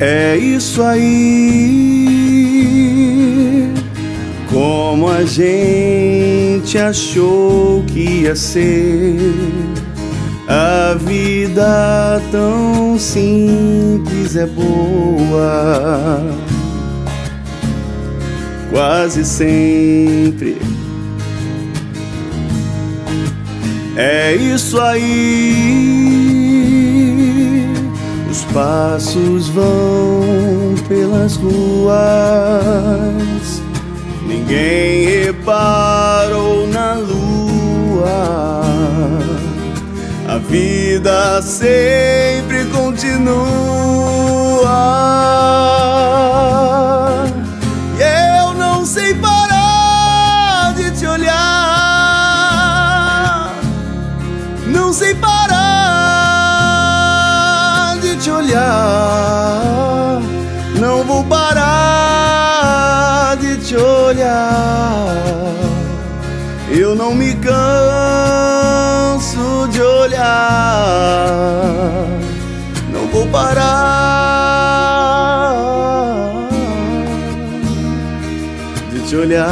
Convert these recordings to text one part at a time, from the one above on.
É isso aí. Como a gente achou que ia ser. A vida tão simples é boa. Quase sempre. É isso aí. Os passos vão pelas ruas. Ninguém reparou na lua. A vida sempre continua. Eu não me canso de olhar. Não vou parar de te olhar.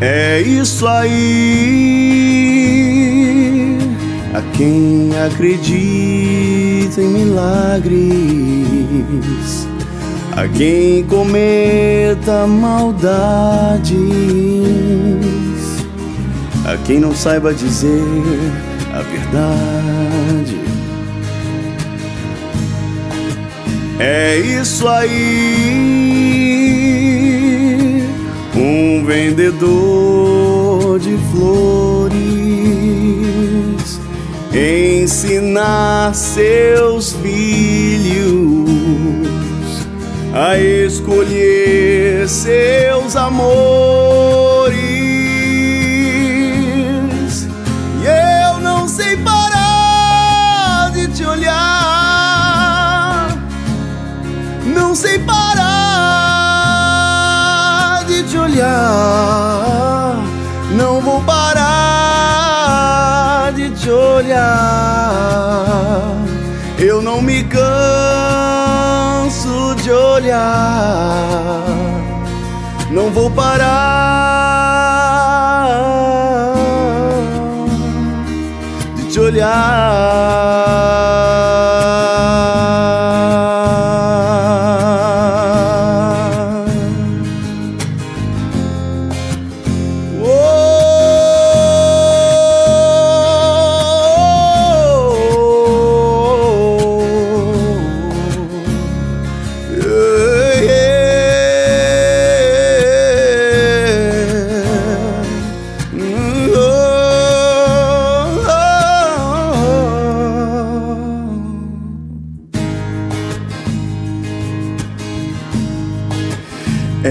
É isso aí. Quem acredita em milagres, a quem cometa maldades, a quem não saiba dizer a verdade. É isso aí, um vendedor de flores ensinar seus filhos a escolher seus amores. E eu não sei parar de te olhar. Não sei parar de te olhar. Não vou parar te olhar. Eu não me canso de olhar. Não vou parar de te olhar.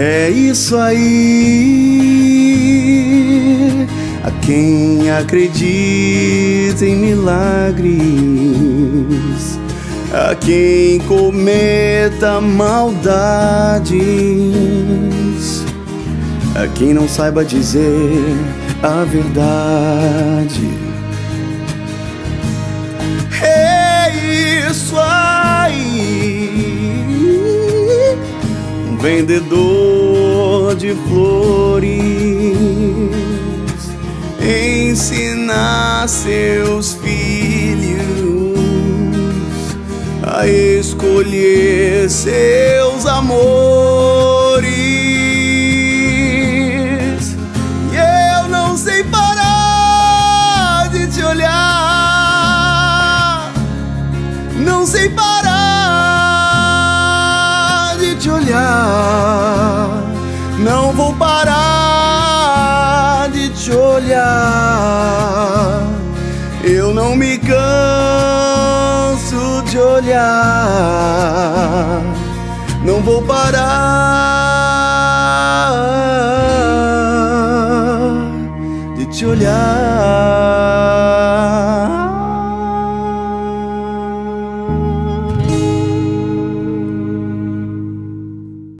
É isso aí. A quem acredita em milagres, a quem cometa maldades, a quem não saiba dizer a verdade. É isso aí vendedor de flores ensinar seus filhos a escolher seus amores. Eu não me canso de olhar. Não vou parar de te olhar.